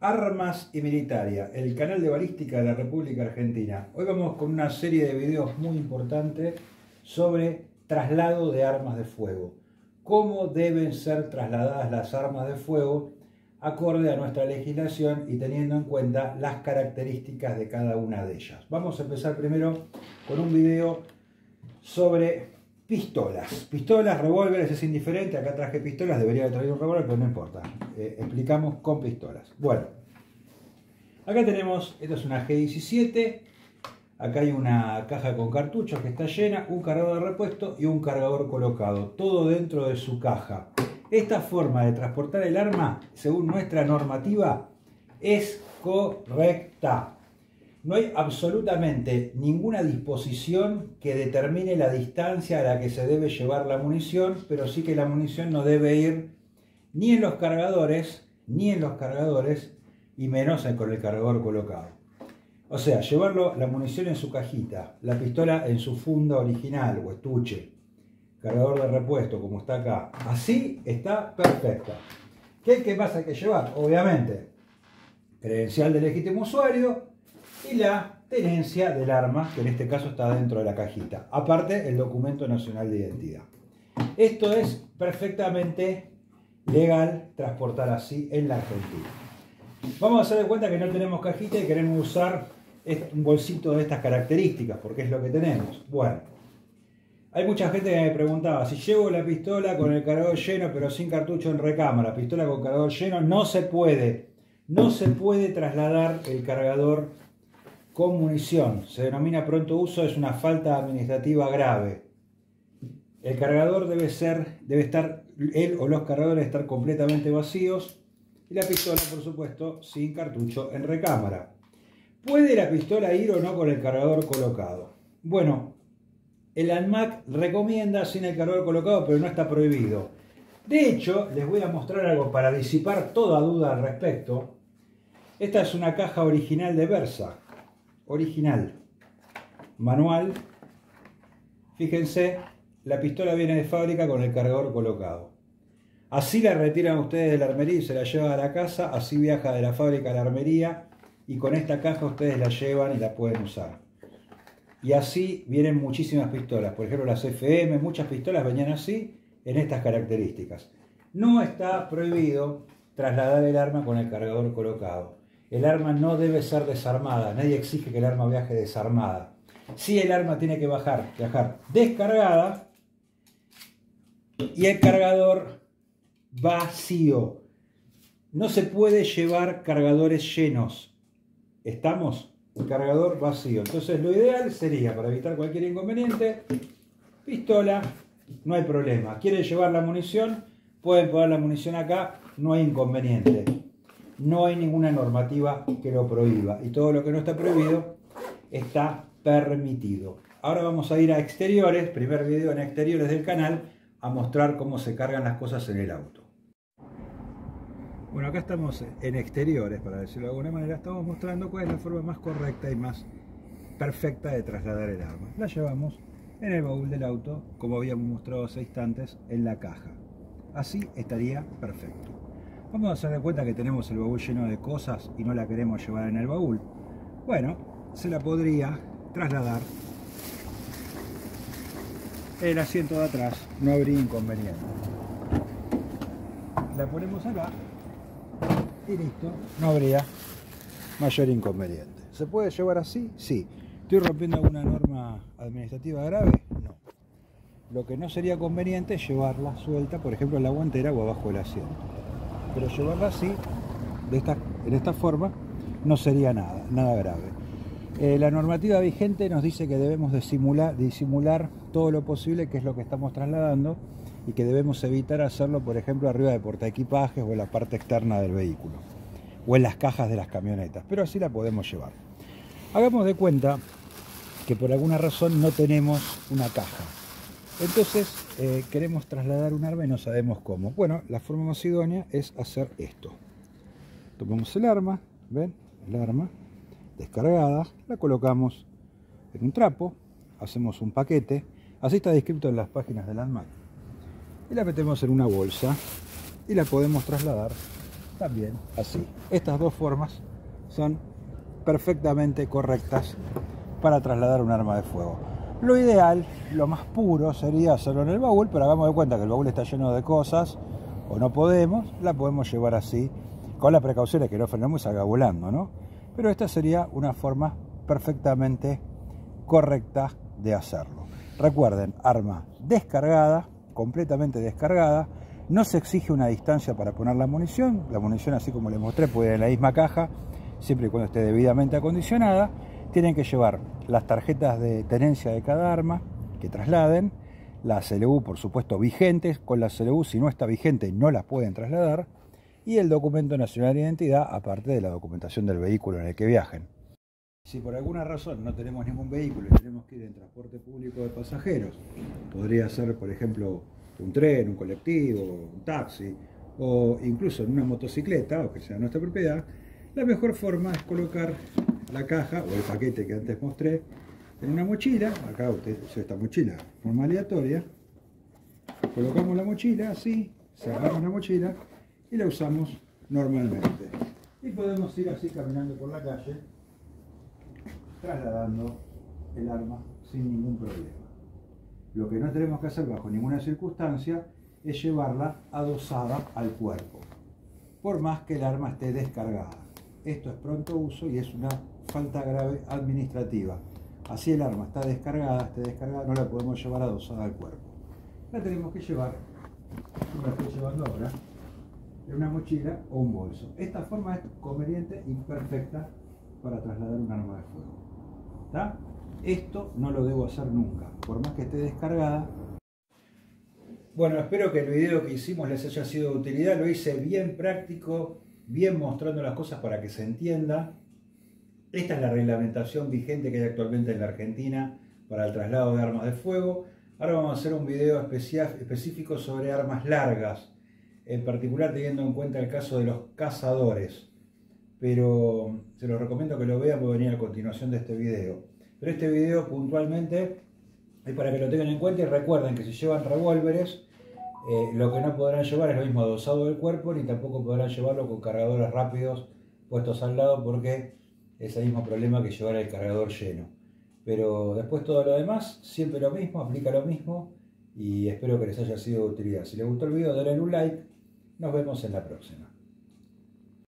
Armas y Militaria, el canal de balística de la República Argentina. Hoy vamos con una serie de videos muy importantes sobre traslado de armas de fuego. Cómo deben ser trasladadas las armas de fuego acorde a nuestra legislación y teniendo en cuenta las características de cada una de ellas. Vamos a empezar primero con un video sobre pistolas. Pistolas, revólveres es indiferente. Acá traje pistolas, debería haber traído un revólver, pero no importa. Eh, explicamos con pistolas. Bueno, acá tenemos, esta es una G17. Acá hay una caja con cartuchos que está llena, un cargador de repuesto y un cargador colocado. Todo dentro de su caja. Esta forma de transportar el arma, según nuestra normativa, es correcta. No hay absolutamente ninguna disposición que determine la distancia a la que se debe llevar la munición, pero sí que la munición no debe ir ni en los cargadores, ni en los cargadores, y menos con el cargador colocado. O sea, llevarlo la munición en su cajita, la pistola en su funda original o estuche, cargador de repuesto como está acá. Así está perfecta. ¿Qué, qué más hay que llevar? Obviamente, credencial de legítimo usuario, y la tenencia del arma, que en este caso está dentro de la cajita. Aparte, el documento nacional de identidad. Esto es perfectamente legal transportar así en la Argentina. Vamos a hacer de cuenta que no tenemos cajita y queremos usar un bolsito de estas características, porque es lo que tenemos. Bueno, hay mucha gente que me preguntaba, si llevo la pistola con el cargador lleno pero sin cartucho en recámara, pistola con cargador lleno, no se puede. No se puede trasladar el cargador con munición. Se denomina pronto uso, es una falta administrativa grave. El cargador debe ser, debe estar, él o los cargadores estar completamente vacíos y la pistola, por supuesto, sin cartucho en recámara. ¿Puede la pistola ir o no con el cargador colocado? Bueno, el ANMAC recomienda sin el cargador colocado, pero no está prohibido. De hecho, les voy a mostrar algo para disipar toda duda al respecto. Esta es una caja original de Versa original, manual. Fíjense, la pistola viene de fábrica con el cargador colocado. Así la retiran ustedes de la armería y se la llevan a la casa, así viaja de la fábrica a la armería y con esta caja ustedes la llevan y la pueden usar. Y así vienen muchísimas pistolas, por ejemplo las FM, muchas pistolas venían así en estas características. No está prohibido trasladar el arma con el cargador colocado. El arma no debe ser desarmada, nadie exige que el arma viaje desarmada. Si el arma tiene que bajar, viajar descargada y el cargador vacío. No se puede llevar cargadores llenos. ¿Estamos? El cargador vacío. Entonces lo ideal sería, para evitar cualquier inconveniente, pistola, no hay problema. ¿Quieren llevar la munición? Pueden poner la munición acá, no hay inconveniente no hay ninguna normativa que lo prohíba y todo lo que no está prohibido está permitido. Ahora vamos a ir a exteriores, primer video en exteriores del canal, a mostrar cómo se cargan las cosas en el auto. Bueno, acá estamos en exteriores, para decirlo de alguna manera, estamos mostrando cuál es la forma más correcta y más perfecta de trasladar el arma. La llevamos en el baúl del auto, como habíamos mostrado hace instantes, en la caja. Así estaría perfecto. Vamos a hacer de cuenta que tenemos el baúl lleno de cosas y no la queremos llevar en el baúl. Bueno, se la podría trasladar el asiento de atrás, no habría inconveniente. La ponemos acá y listo, no habría mayor inconveniente. ¿Se puede llevar así? Sí. ¿Estoy rompiendo alguna norma administrativa grave? No. Lo que no sería conveniente es llevarla suelta, por ejemplo, en la guantera o abajo del asiento pero llevarla así, de esta, en esta forma, no sería nada, nada grave. Eh, la normativa vigente nos dice que debemos disimular, disimular todo lo posible, que es lo que estamos trasladando, y que debemos evitar hacerlo, por ejemplo, arriba de portaequipajes o en la parte externa del vehículo, o en las cajas de las camionetas, pero así la podemos llevar. Hagamos de cuenta que por alguna razón no tenemos una caja. Entonces eh, queremos trasladar un arma y no sabemos cómo. Bueno, la forma más idónea es hacer esto. Tomamos el arma, ¿ven? El arma descargada, la colocamos en un trapo, hacemos un paquete, así está descrito en las páginas del ANMAC. Y la metemos en una bolsa y la podemos trasladar también así. Estas dos formas son perfectamente correctas para trasladar un arma de fuego. Lo ideal, lo más puro sería hacerlo en el baúl, pero hagamos de cuenta que el baúl está lleno de cosas o no podemos, la podemos llevar así, con la precaución de que no frenemos salga volando, ¿no? Pero esta sería una forma perfectamente correcta de hacerlo. Recuerden, arma descargada, completamente descargada, no se exige una distancia para poner la munición, la munición así como les mostré puede ir en la misma caja, siempre y cuando esté debidamente acondicionada, tienen que llevar las tarjetas de tenencia de cada arma que trasladen, la CLU por supuesto vigentes, con la CLU si no está vigente no las pueden trasladar, y el documento nacional de identidad aparte de la documentación del vehículo en el que viajen. Si por alguna razón no tenemos ningún vehículo y tenemos que ir en transporte público de pasajeros, podría ser por ejemplo un tren, un colectivo, un taxi o incluso en una motocicleta, o que sea nuestra propiedad, la mejor forma es colocar la caja o el paquete que antes mostré en una mochila, acá usted esta mochila forma aleatoria, colocamos la mochila así, cerramos la mochila y la usamos normalmente. Y podemos ir así caminando por la calle, trasladando el arma sin ningún problema. Lo que no tenemos que hacer bajo ninguna circunstancia es llevarla adosada al cuerpo, por más que el arma esté descargada. Esto es pronto uso y es una falta grave administrativa. Así el arma está descargada, esté descargada, no la podemos llevar adosada al cuerpo. La tenemos que llevar, como la estoy llevando ahora, en una mochila o un bolso. Esta forma es conveniente y perfecta para trasladar un arma de fuego. Esto no lo debo hacer nunca, por más que esté descargada. Bueno, espero que el video que hicimos les haya sido de utilidad. Lo hice bien práctico, bien mostrando las cosas para que se entienda. Esta es la reglamentación vigente que hay actualmente en la Argentina para el traslado de armas de fuego. Ahora vamos a hacer un video específico sobre armas largas, en particular teniendo en cuenta el caso de los cazadores. Pero se los recomiendo que lo vean porque venir a continuación de este video. Pero este video puntualmente es para que lo tengan en cuenta y recuerden que si llevan revólveres, eh, lo que no podrán llevar es lo mismo adosado del cuerpo, ni tampoco podrán llevarlo con cargadores rápidos puestos al lado porque es el mismo problema que llevar el cargador lleno. Pero después todo lo demás, siempre lo mismo, aplica lo mismo y espero que les haya sido de utilidad. Si les gustó el video, denle un like. Nos vemos en la próxima.